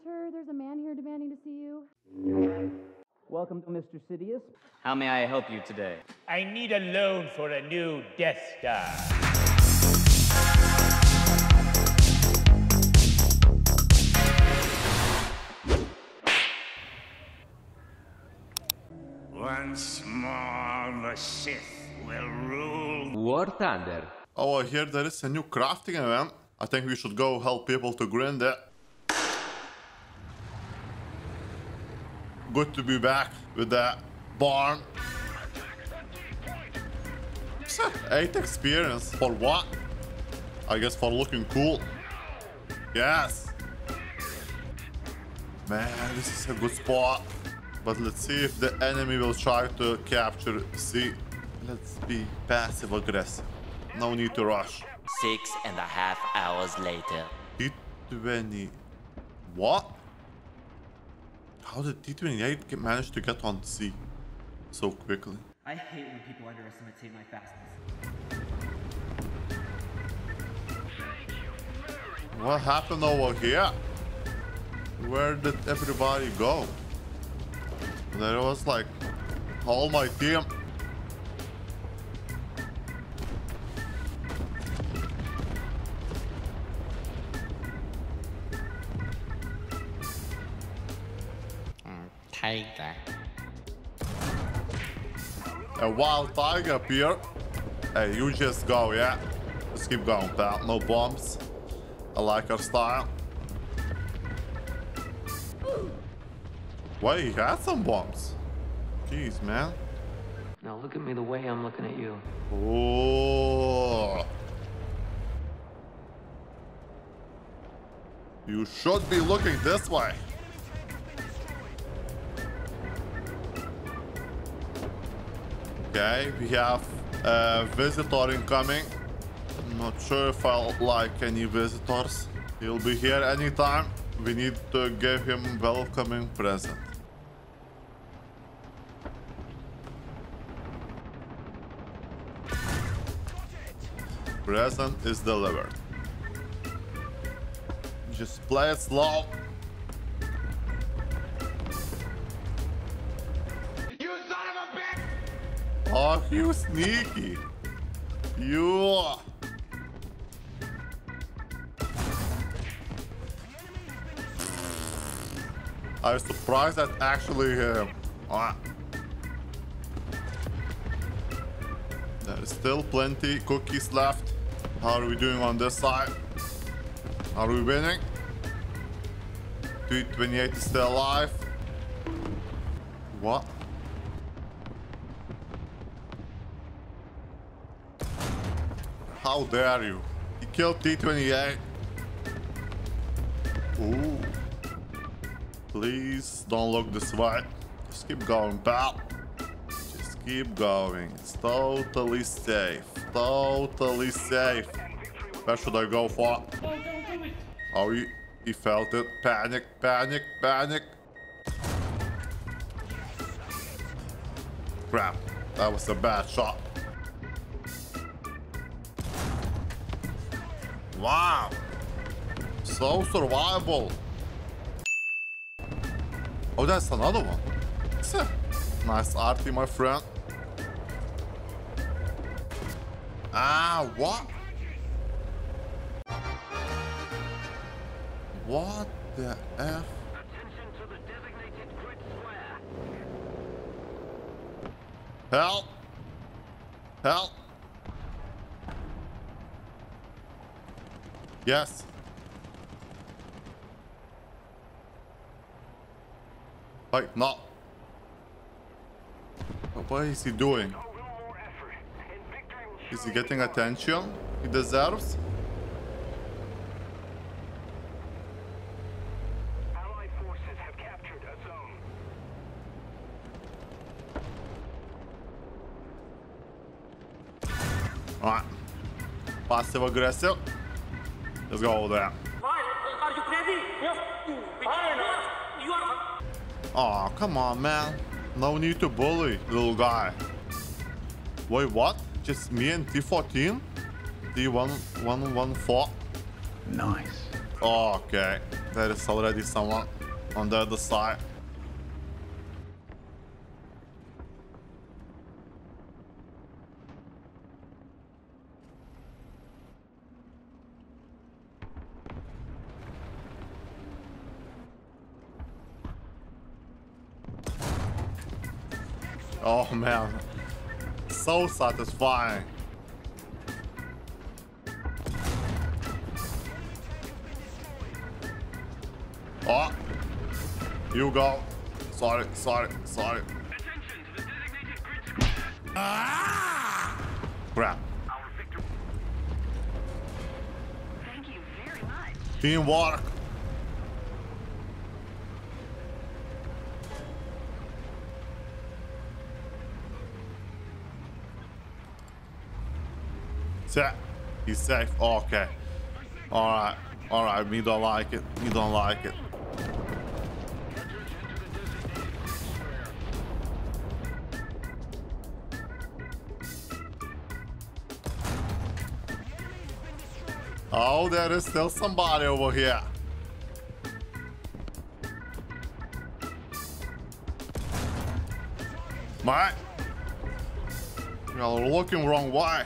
Enter. There's a man here demanding to see you. Welcome to Mr. Sidious. How may I help you today? I need a loan for a new Death Star. Once more, the Sith will rule. War Thunder. Oh, I hear there is a new crafting event. I think we should go help people to grind it. Good to be back with that barn. 8 experience. For what? I guess for looking cool. Yes. Man, this is a good spot. But let's see if the enemy will try to capture C. Let's be passive aggressive. No need to rush. Six and a half hours later. T20. What? How did T28 get, manage to get on C so quickly? I hate when people underestimate my fastness. What happened over here? Where did everybody go? There was like all my team. Tiger. A wild tiger appeared. Hey, you just go, yeah? Just keep going, pal. No bombs. I like our style. Wait, he had some bombs. Jeez, man. Now look at me the way I'm looking at you. Oh. You should be looking this way. Okay, we have a visitor incoming. I'm not sure if I'll like any visitors. He'll be here anytime. We need to give him a welcoming present. Present is delivered. Just play it slow. You sneaky. You. I was surprised that actually him. Ah. There is still plenty cookies left. How are we doing on this side? Are we winning? 228 is still alive. What? How dare you? He killed T28. Ooh. Please don't look this way. Just keep going, pal. Just keep going. It's totally safe. Totally safe. Where should I go for? Oh, he, he felt it. Panic, panic, panic. Crap. That was a bad shot. Wow. So survivable. Oh, that's another one. Nice arty, my friend. Ah, what? What the F? Help! Help! Yes. Wait, no. What is he doing? Is he getting attention he deserves? Allied forces have captured a zone. Alright. Passive aggressive. Let's go over there. Are you. You are. Oh, come on, man. No need to bully, little guy. Wait, what? Just me and T14? T1114? Nice. Oh, okay. There is already someone on the other side. Oh man. So satisfying. Oh. You go. Sorry, sorry, sorry. Ah! Crap. Thank Set. He's safe. okay. Alright. Alright. Me don't like it. Me don't like it. Oh, there is still somebody over here. Mate. You're looking wrong way.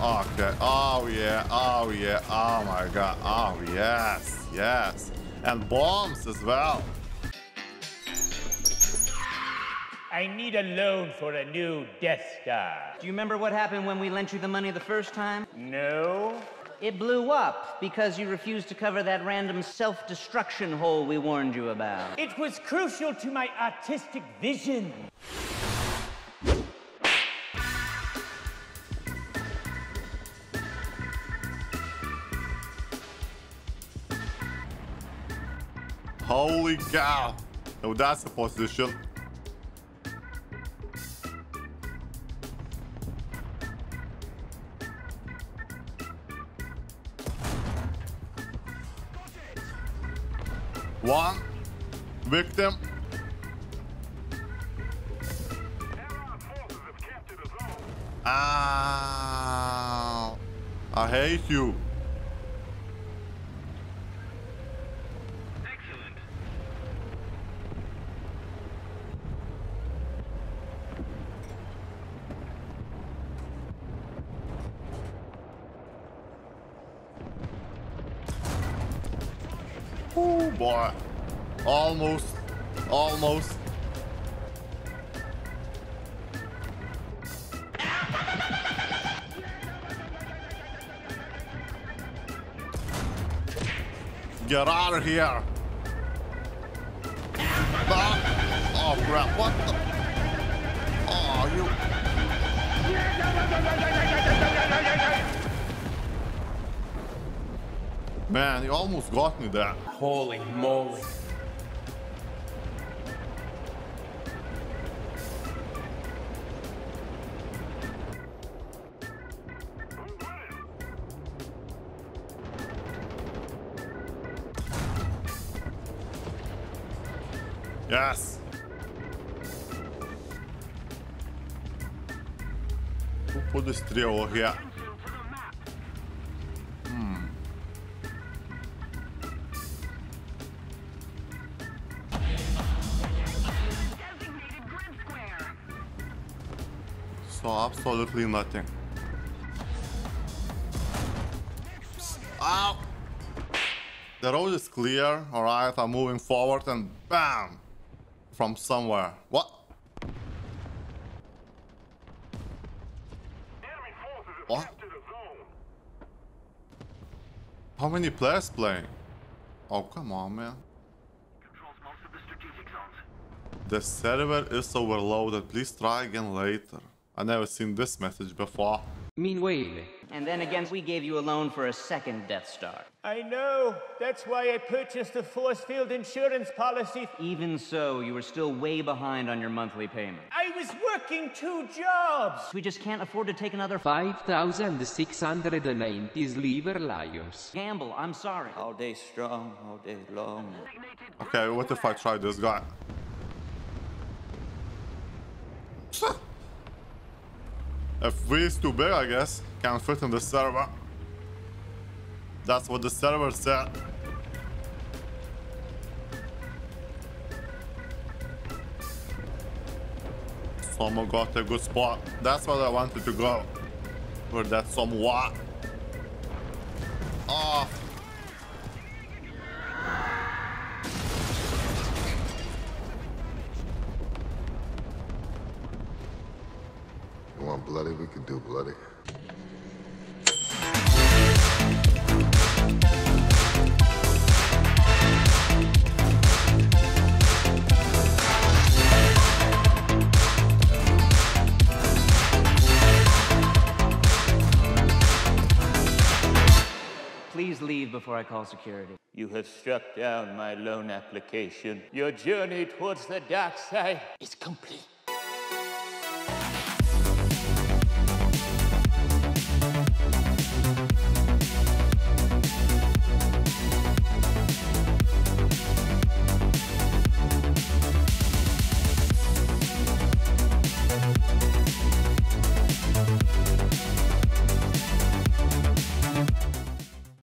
Okay. Oh, yeah. Oh, yeah. Oh, my God. Oh, yes. Yes. And bombs as well. I need a loan for a new Death Star. Do you remember what happened when we lent you the money the first time? No? It blew up because you refused to cover that random self destruction hole we warned you about. It was crucial to my artistic vision. Holy cow. Oh, that's a position. One victim. Allied forces have captured a zone. Ow. I hate you. Excellent. Oh boy. Almost. Almost. Get out of here. Ah. Oh crap, what the? Oh, you. Man, you almost got me there. Holy moly. Yes. Who put this trio here? So absolutely nothing. Ow! The road is clear, alright, I'm moving forward and BAM! From somewhere. What? What? How many players playing? Oh, come on, man. The server is overloaded. Please try again later. I never seen this message before. Meanwhile, And then again, we gave you a loan for a second Death Star. I know. That's why I purchased a force field insurance policy. Even so, you were still way behind on your monthly payment. I was working two jobs. We just can't afford to take another 5,690 sliver liars. gamble. I'm sorry. All day strong, all day long. Okay, what if I try this guy? FV is too big, I guess. Can't fit in the server. That's what the server said. Someone got a good spot. That's what I wanted to go. Where that somewhat. Oh. Can do bloody. Please leave before I call security. You have struck down my loan application. Your journey towards the dark side is complete. なに?